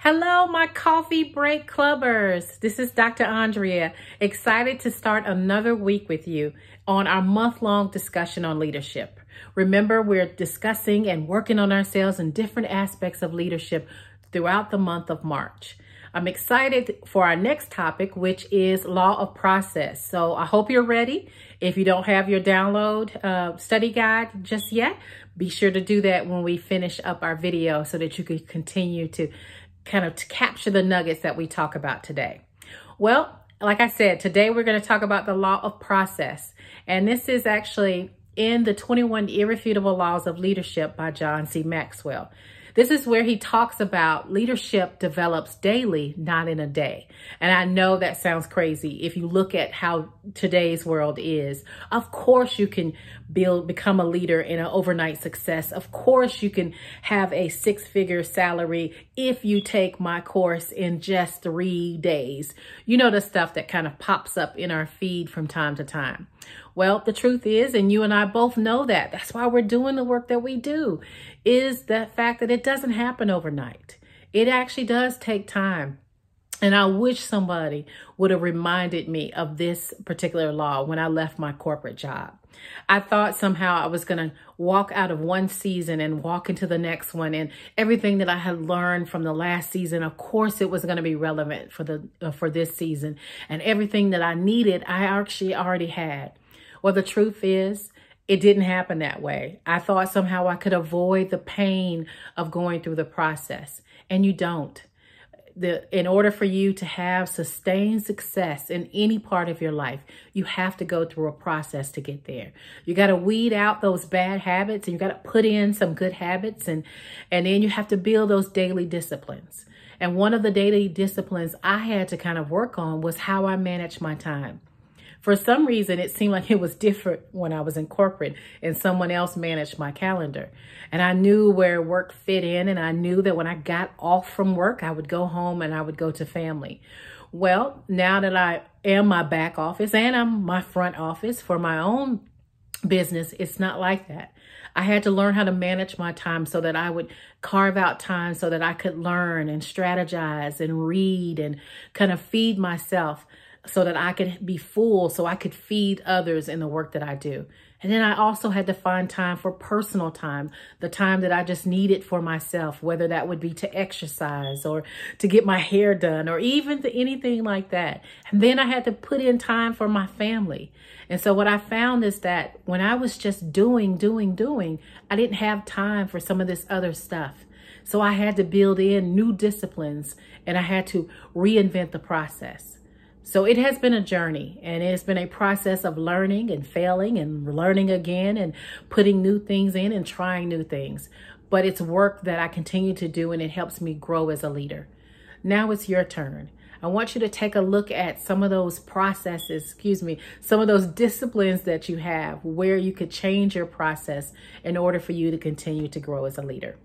Hello, my coffee break clubbers. This is Dr. Andrea, excited to start another week with you on our month-long discussion on leadership. Remember, we're discussing and working on ourselves in different aspects of leadership throughout the month of March. I'm excited for our next topic, which is law of process. So I hope you're ready. If you don't have your download uh, study guide just yet, be sure to do that when we finish up our video so that you can continue to kind of to capture the nuggets that we talk about today. Well, like I said, today we're going to talk about the law of process. And this is actually in the 21 Irrefutable Laws of Leadership by John C. Maxwell. This is where he talks about leadership develops daily, not in a day. And I know that sounds crazy if you look at how today's world is. Of course you can build, become a leader in an overnight success. Of course you can have a six figure salary if you take my course in just three days. You know, the stuff that kind of pops up in our feed from time to time. Well, the truth is, and you and I both know that, that's why we're doing the work that we do, is the fact that it doesn't happen overnight. It actually does take time. And I wish somebody would have reminded me of this particular law when I left my corporate job. I thought somehow I was going to walk out of one season and walk into the next one and everything that I had learned from the last season of course it was going to be relevant for the uh, for this season and everything that I needed I actually already had. Well, the truth is, it didn't happen that way. I thought somehow I could avoid the pain of going through the process, and you don't. The, in order for you to have sustained success in any part of your life, you have to go through a process to get there. You got to weed out those bad habits and you got to put in some good habits and, and then you have to build those daily disciplines. And one of the daily disciplines I had to kind of work on was how I manage my time. For some reason, it seemed like it was different when I was in corporate and someone else managed my calendar. And I knew where work fit in and I knew that when I got off from work, I would go home and I would go to family. Well, now that I am my back office and I'm my front office for my own business, it's not like that. I had to learn how to manage my time so that I would carve out time so that I could learn and strategize and read and kind of feed myself so that I could be full, so I could feed others in the work that I do. And then I also had to find time for personal time, the time that I just needed for myself, whether that would be to exercise or to get my hair done or even to anything like that. And then I had to put in time for my family. And so what I found is that when I was just doing, doing, doing, I didn't have time for some of this other stuff. So I had to build in new disciplines and I had to reinvent the process. So it has been a journey and it's been a process of learning and failing and learning again and putting new things in and trying new things. But it's work that I continue to do and it helps me grow as a leader. Now it's your turn. I want you to take a look at some of those processes, excuse me, some of those disciplines that you have where you could change your process in order for you to continue to grow as a leader.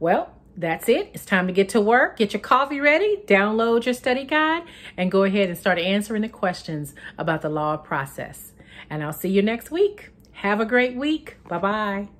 Well, that's it. It's time to get to work. Get your coffee ready, download your study guide, and go ahead and start answering the questions about the law of process. And I'll see you next week. Have a great week. Bye-bye.